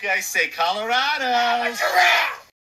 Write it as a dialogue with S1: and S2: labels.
S1: guys say Colorado.